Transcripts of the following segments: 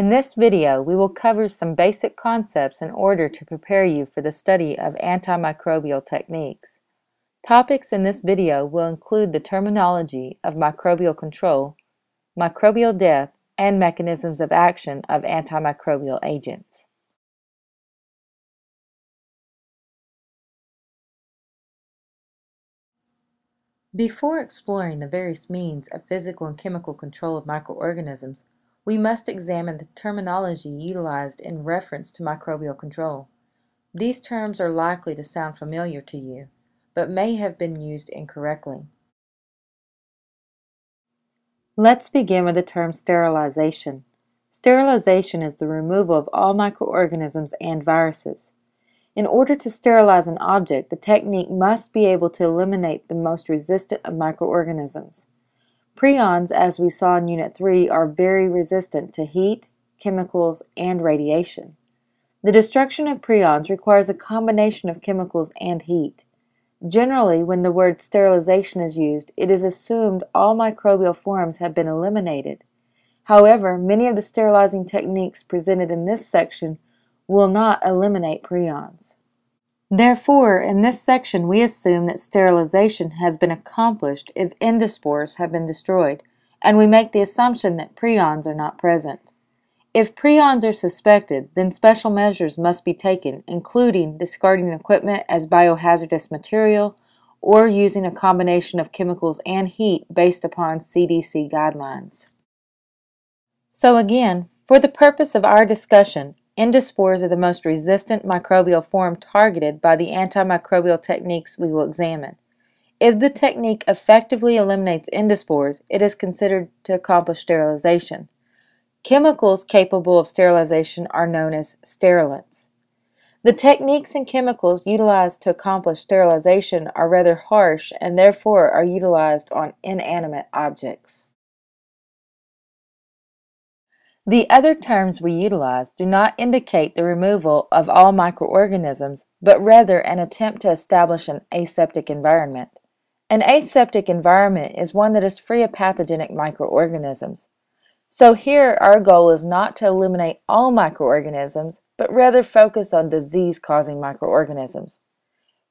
In this video, we will cover some basic concepts in order to prepare you for the study of antimicrobial techniques. Topics in this video will include the terminology of microbial control, microbial death, and mechanisms of action of antimicrobial agents. Before exploring the various means of physical and chemical control of microorganisms, we must examine the terminology utilized in reference to microbial control. These terms are likely to sound familiar to you, but may have been used incorrectly. Let's begin with the term sterilization. Sterilization is the removal of all microorganisms and viruses. In order to sterilize an object, the technique must be able to eliminate the most resistant of microorganisms. Prions, as we saw in Unit 3, are very resistant to heat, chemicals, and radiation. The destruction of prions requires a combination of chemicals and heat. Generally, when the word sterilization is used, it is assumed all microbial forms have been eliminated. However, many of the sterilizing techniques presented in this section will not eliminate prions. Therefore, in this section we assume that sterilization has been accomplished if endospores have been destroyed, and we make the assumption that prions are not present. If prions are suspected, then special measures must be taken, including discarding equipment as biohazardous material or using a combination of chemicals and heat based upon CDC guidelines. So again, for the purpose of our discussion, Endospores are the most resistant microbial form targeted by the antimicrobial techniques we will examine. If the technique effectively eliminates endospores, it is considered to accomplish sterilization. Chemicals capable of sterilization are known as sterilants. The techniques and chemicals utilized to accomplish sterilization are rather harsh and therefore are utilized on inanimate objects. The other terms we utilize do not indicate the removal of all microorganisms, but rather an attempt to establish an aseptic environment. An aseptic environment is one that is free of pathogenic microorganisms. So here our goal is not to eliminate all microorganisms, but rather focus on disease-causing microorganisms.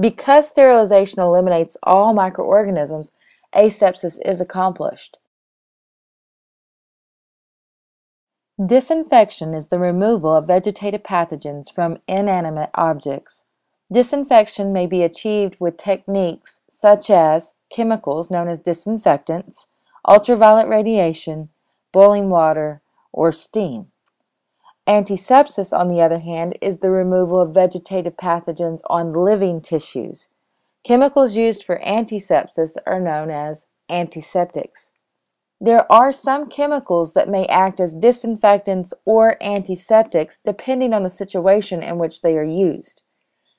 Because sterilization eliminates all microorganisms, asepsis is accomplished. Disinfection is the removal of vegetative pathogens from inanimate objects. Disinfection may be achieved with techniques such as chemicals known as disinfectants, ultraviolet radiation, boiling water, or steam. Antisepsis, on the other hand, is the removal of vegetative pathogens on living tissues. Chemicals used for antisepsis are known as antiseptics. There are some chemicals that may act as disinfectants or antiseptics depending on the situation in which they are used.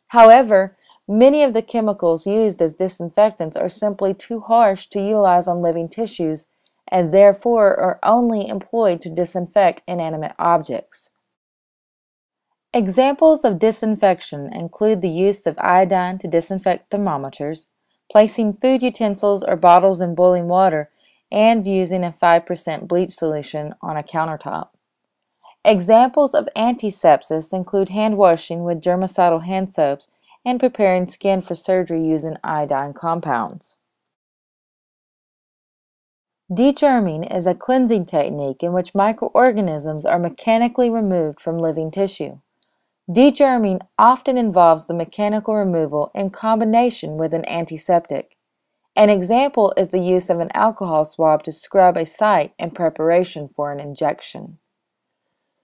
However, many of the chemicals used as disinfectants are simply too harsh to utilize on living tissues and therefore are only employed to disinfect inanimate objects. Examples of disinfection include the use of iodine to disinfect thermometers, placing food utensils or bottles in boiling water and using a 5% bleach solution on a countertop. Examples of antisepsis include hand washing with germicidal hand soaps and preparing skin for surgery using iodine compounds. Degerming is a cleansing technique in which microorganisms are mechanically removed from living tissue. Degerming often involves the mechanical removal in combination with an antiseptic. An example is the use of an alcohol swab to scrub a site in preparation for an injection.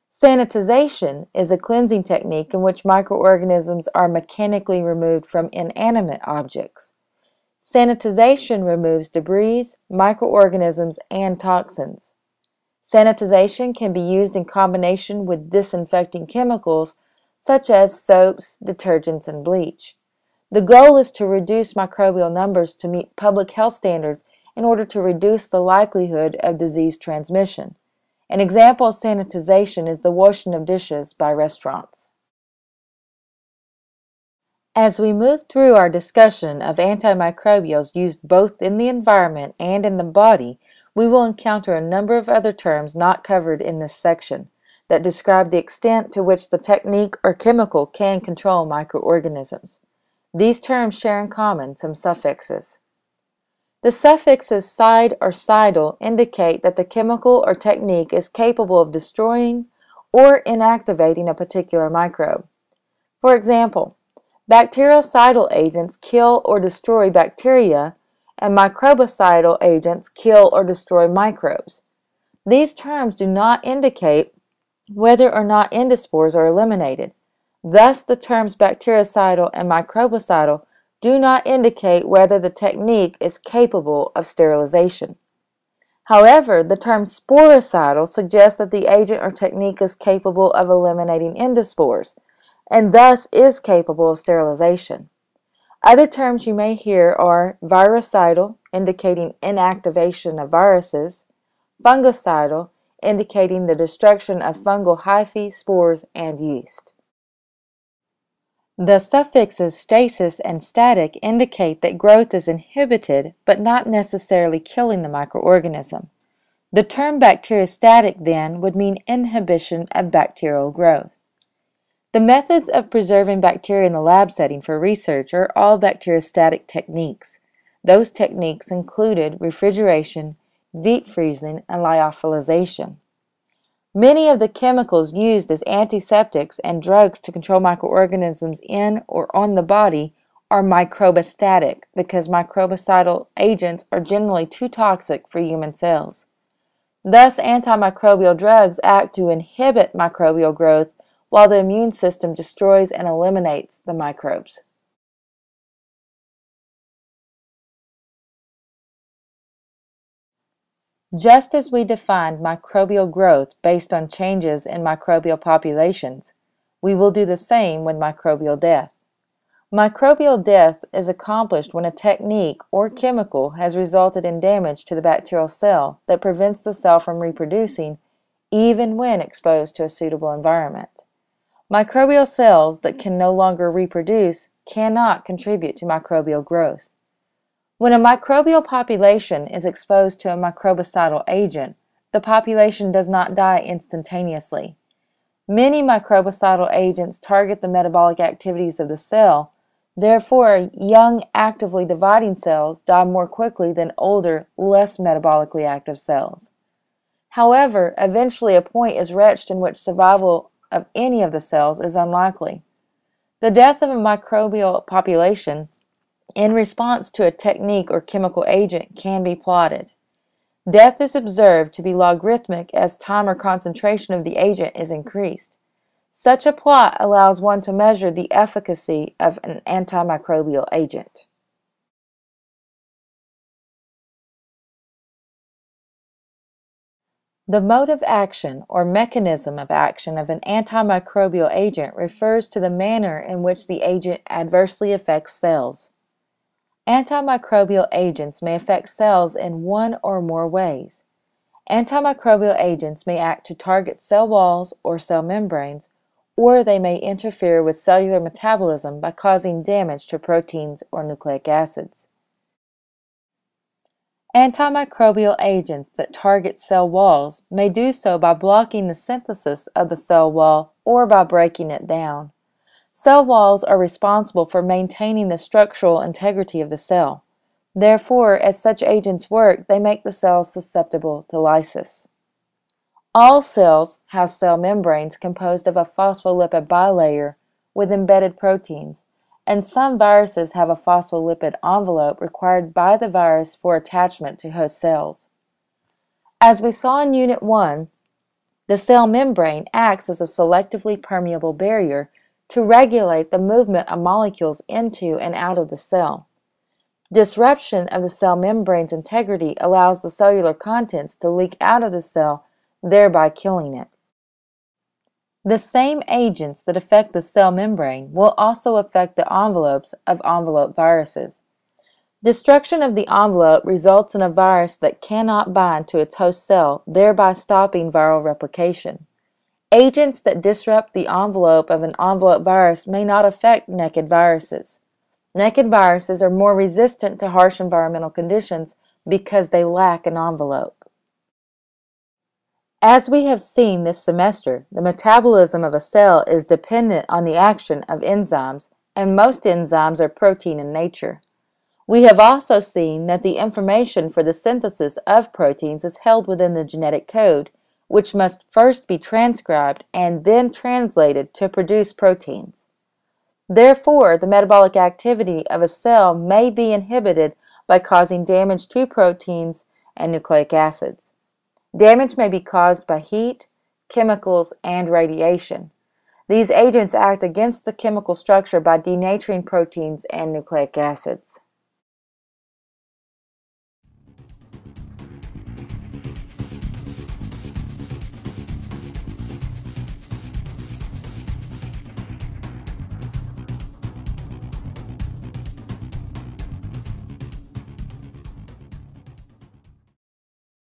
Sanitization is a cleansing technique in which microorganisms are mechanically removed from inanimate objects. Sanitization removes debris, microorganisms, and toxins. Sanitization can be used in combination with disinfecting chemicals such as soaps, detergents, and bleach. The goal is to reduce microbial numbers to meet public health standards in order to reduce the likelihood of disease transmission. An example of sanitization is the washing of dishes by restaurants. As we move through our discussion of antimicrobials used both in the environment and in the body, we will encounter a number of other terms not covered in this section. that describe the extent to which the technique or chemical can control microorganisms. These terms share in common some suffixes. The suffixes cide or cidal indicate that the chemical or technique is capable of destroying or inactivating a particular microbe. For example, bactericidal agents kill or destroy bacteria, and microbicidal agents kill or destroy microbes. These terms do not indicate whether or not endospores are eliminated. Thus, the terms bactericidal and microbicidal do not indicate whether the technique is capable of sterilization. However, the term sporicidal suggests that the agent or technique is capable of eliminating endospores, and thus is capable of sterilization. Other terms you may hear are virucidal, indicating inactivation of viruses, fungicidal, indicating the destruction of fungal hyphae, spores, and yeast. The suffixes stasis and static indicate that growth is inhibited but not necessarily killing the microorganism. The term bacteriostatic then would mean inhibition of bacterial growth. The methods of preserving bacteria in the lab setting for research are all bacteriostatic techniques. Those techniques included refrigeration, deep freezing, and lyophilization. Many of the chemicals used as antiseptics and drugs to control microorganisms in or on the body are microbistatic because microbicidal agents are generally too toxic for human cells. Thus, antimicrobial drugs act to inhibit microbial growth while the immune system destroys and eliminates the microbes. Just as we defined microbial growth based on changes in microbial populations, we will do the same with microbial death. Microbial death is accomplished when a technique or chemical has resulted in damage to the bacterial cell that prevents the cell from reproducing even when exposed to a suitable environment. Microbial cells that can no longer reproduce cannot contribute to microbial growth. When a microbial population is exposed to a microbicidal agent, the population does not die instantaneously. Many microbicidal agents target the metabolic activities of the cell. Therefore, young, actively dividing cells die more quickly than older, less metabolically active cells. However, eventually a point is reached in which survival of any of the cells is unlikely. The death of a microbial population in response to a technique or chemical agent can be plotted. Death is observed to be logarithmic as time or concentration of the agent is increased. Such a plot allows one to measure the efficacy of an antimicrobial agent. The mode of action or mechanism of action of an antimicrobial agent refers to the manner in which the agent adversely affects cells. Antimicrobial agents may affect cells in one or more ways. Antimicrobial agents may act to target cell walls or cell membranes, or they may interfere with cellular metabolism by causing damage to proteins or nucleic acids. Antimicrobial agents that target cell walls may do so by blocking the synthesis of the cell wall or by breaking it down. Cell walls are responsible for maintaining the structural integrity of the cell. Therefore, as such agents work, they make the cells susceptible to lysis. All cells have cell membranes composed of a phospholipid bilayer with embedded proteins, and some viruses have a phospholipid envelope required by the virus for attachment to host cells. As we saw in Unit 1, the cell membrane acts as a selectively permeable barrier to regulate the movement of molecules into and out of the cell. Disruption of the cell membrane's integrity allows the cellular contents to leak out of the cell, thereby killing it. The same agents that affect the cell membrane will also affect the envelopes of envelope viruses. Destruction of the envelope results in a virus that cannot bind to its host cell, thereby stopping viral replication. Agents that disrupt the envelope of an envelope virus may not affect naked viruses. Naked viruses are more resistant to harsh environmental conditions because they lack an envelope. As we have seen this semester, the metabolism of a cell is dependent on the action of enzymes, and most enzymes are protein in nature. We have also seen that the information for the synthesis of proteins is held within the genetic code, which must first be transcribed and then translated to produce proteins. Therefore, the metabolic activity of a cell may be inhibited by causing damage to proteins and nucleic acids. Damage may be caused by heat, chemicals, and radiation. These agents act against the chemical structure by denaturing proteins and nucleic acids.